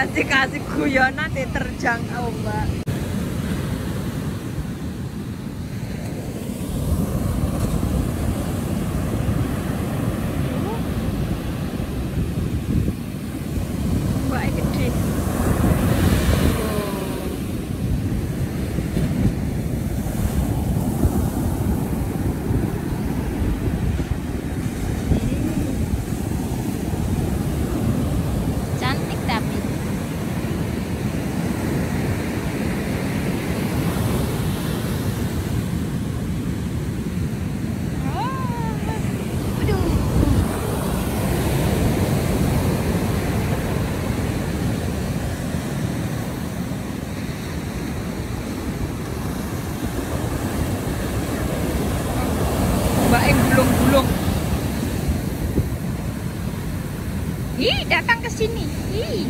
asik-asik guyonan diterjang ombak Ombak gede cantik tapi Mbak yang gulung-gulung. Ih, datang ke sini. Ih.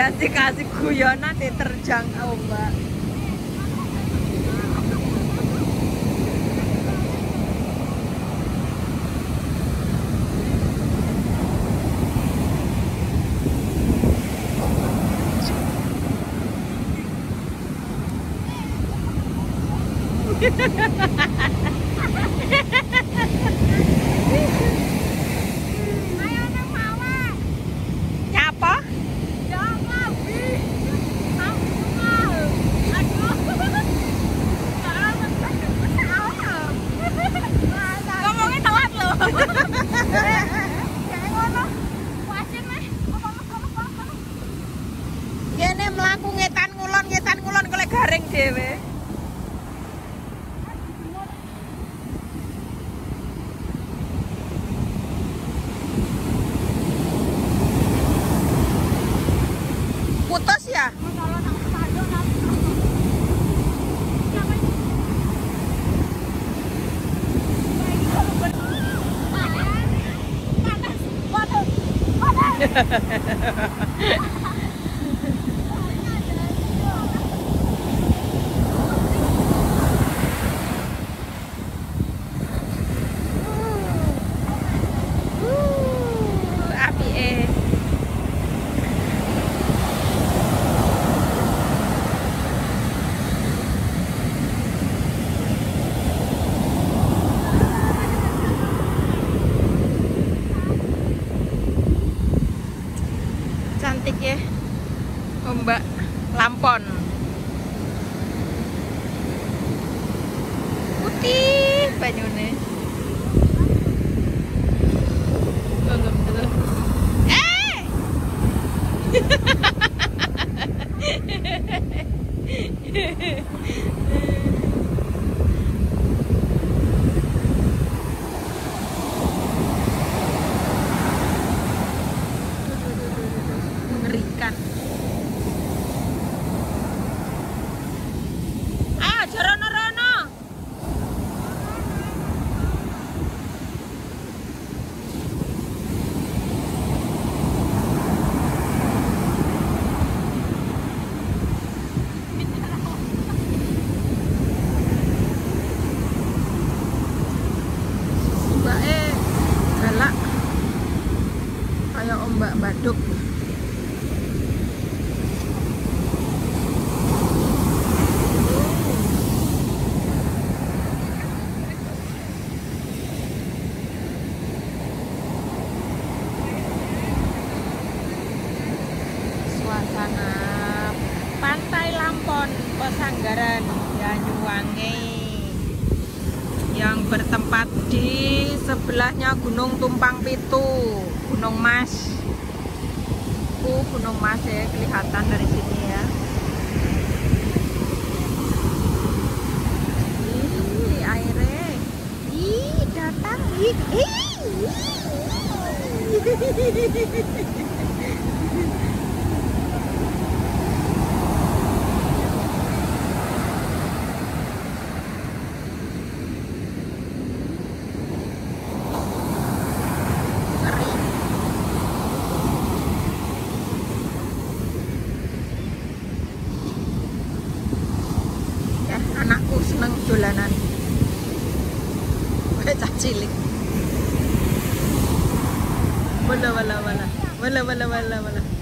Asik-asik guyonan diterjang ombak. Kene mlaku ngetan ngulon ngetan ngulon kole garing dhewe. Yeah. Cantik ya. Ombak Lampon. putih banyune suasana pantai Lampon Pesanggaran Banyuwangi. Yang bertempat di sebelahnya Gunung Tumpang Pitu Gunung Mas. Uh, Gunung Mas ya kelihatan dari sini ya. Ih, airnya. Ih, datang. Ih. seneng dolanan. Bocah. Wala wala wala. Wala wala wala wala.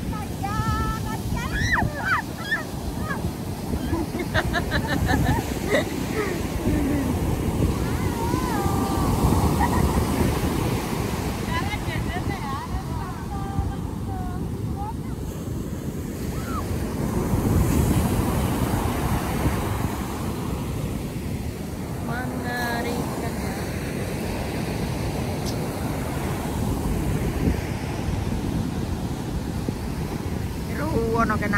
no que nada.